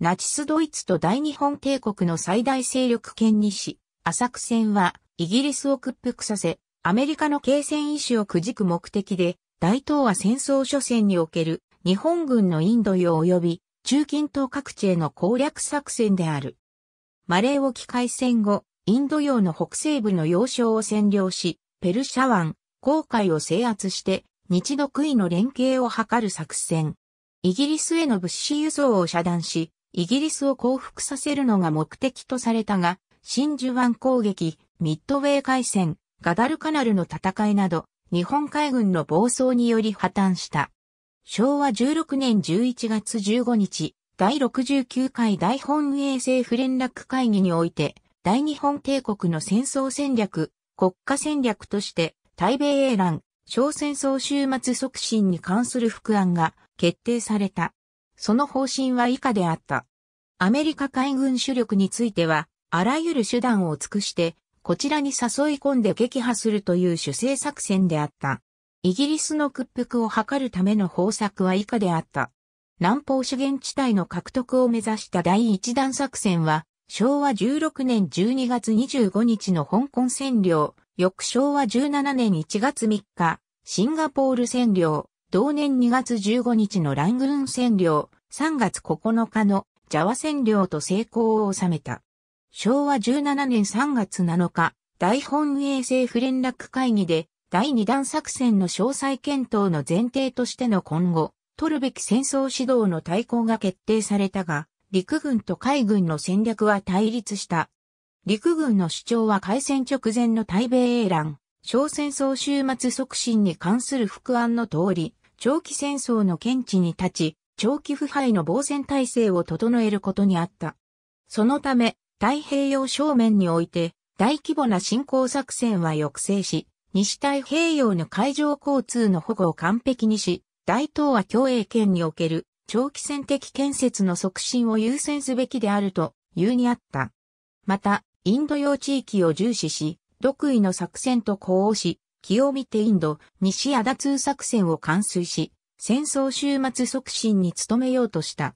ナチスドイツと大日本帝国の最大勢力圏にし、浅草戦はイギリスを屈服させ、アメリカの継戦意志をくじく目的で、大東亜戦争初戦における日本軍のインド洋及び中近東各地への攻略作戦である。マレー沖海戦後、インド洋の北西部の要衝を占領し、ペルシャ湾、航海を制圧して、日独位の連携を図る作戦。イギリスへの物資輸送を遮断し、イギリスを降伏させるのが目的とされたが、真珠湾攻撃、ミッドウェー海戦、ガダルカナルの戦いなど、日本海軍の暴走により破綻した。昭和16年11月15日、第69回大本営政府連絡会議において、大日本帝国の戦争戦略、国家戦略として、対米英乱、小戦争終末促進に関する副案が決定された。その方針は以下であった。アメリカ海軍主力については、あらゆる手段を尽くして、こちらに誘い込んで撃破するという主政作戦であった。イギリスの屈服を図るための方策は以下であった。南方資源地帯の獲得を目指した第一弾作戦は、昭和16年12月25日の香港占領、翌昭和17年1月3日、シンガポール占領、同年2月15日のラングーン占領、3月9日のジャワ占領と成功を収めた。昭和17年3月7日、大本営政府連絡会議で第2弾作戦の詳細検討の前提としての今後、取るべき戦争指導の対抗が決定されたが、陸軍と海軍の戦略は対立した。陸軍の主張は開戦直前の対米英乱、小戦争終末促進に関する副案の通り、長期戦争の見地に立ち、長期腐敗の防戦体制を整えることにあった。そのため、太平洋正面において、大規模な侵攻作戦は抑制し、西太平洋の海上交通の保護を完璧にし、大東亜共栄圏における長期戦的建設の促進を優先すべきであるというにあった。また、インド洋地域を重視し、独位の作戦と呼応し、気を見てインド、西アダ通作戦を完遂し、戦争終末促進に努めようとした。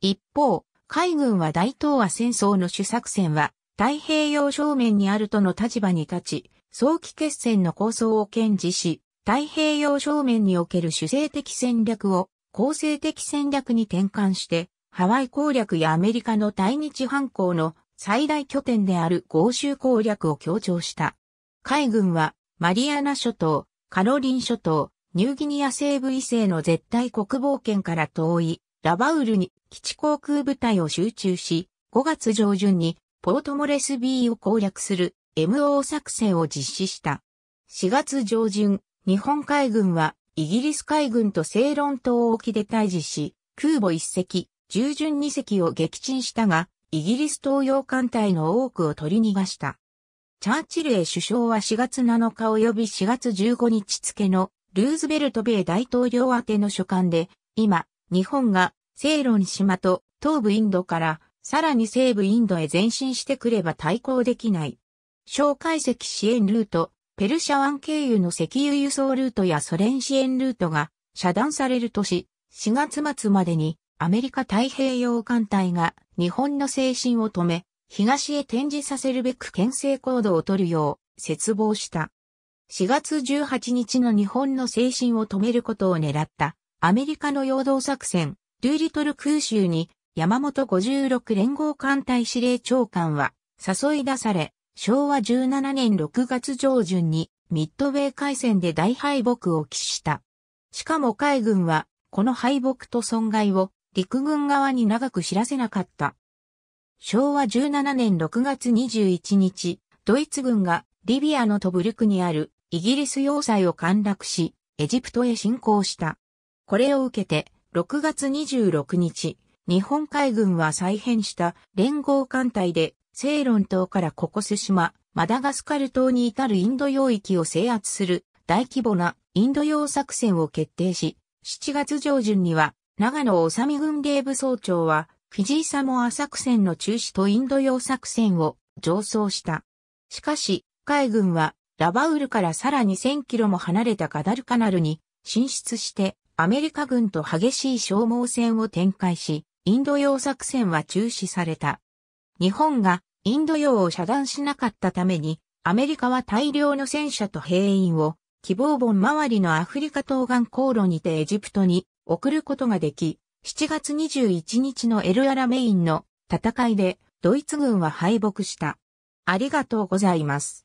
一方、海軍は大東亜戦争の主作戦は太平洋正面にあるとの立場に立ち、早期決戦の構想を堅持し、太平洋正面における主政的戦略を構成的戦略に転換して、ハワイ攻略やアメリカの対日反攻の最大拠点である豪州攻略を強調した。海軍はマリアナ諸島、カロリン諸島、ニューギニア西部異性の絶対国防圏から遠いラバウルに基地航空部隊を集中し、5月上旬にポートモレス B を攻略する MO 作戦を実施した。4月上旬、日本海軍はイギリス海軍とセイロン島沖で対峙し、空母1隻、従順2隻を撃沈したが、イギリス東洋艦隊の多くを取り逃がした。チャーチルへ首相は4月7日及び4月15日付のルーズベルト米大統領宛ての書簡で、今、日本がセイロン島と東部インドからさらに西部インドへ前進してくれば対抗できない。小解析支援ルート、ペルシャ湾経由の石油輸送ルートやソ連支援ルートが遮断される年、4月末までにアメリカ太平洋艦隊が日本の精神を止め、東へ転じさせるべく牽制行動を取るよう、切望した。4月18日の日本の精神を止めることを狙った。アメリカの陽動作戦、ドゥーリトル空襲に。山本56連合艦隊司令長官は。誘い出され、昭和17年6月上旬に。ミッドウェー海戦で大敗北を喫した。しかも海軍は。この敗北と損害を。陸軍側に長く知らせなかった。昭和17年6月21日、ドイツ軍がリビアのトブルクにあるイギリス要塞を陥落し、エジプトへ侵攻した。これを受けて、6月26日、日本海軍は再編した連合艦隊で、セイロン島からココス島、マダガスカル島に至るインド洋域を制圧する大規模なインド洋作戦を決定し、7月上旬には長野治美軍令部総長はフィジーサモア作戦の中止とインド洋作戦を上層した。しかし、海軍はラバウルからさらに1000キロも離れたガダルカナルに進出してアメリカ軍と激しい消耗戦を展開し、インド洋作戦は中止された。日本がインド洋を遮断しなかったために、アメリカは大量の戦車と兵員を希望本周りのアフリカ東岸航路にてエジプトに送ることができ、7月21日のエルアラメインの戦いでドイツ軍は敗北した。ありがとうございます。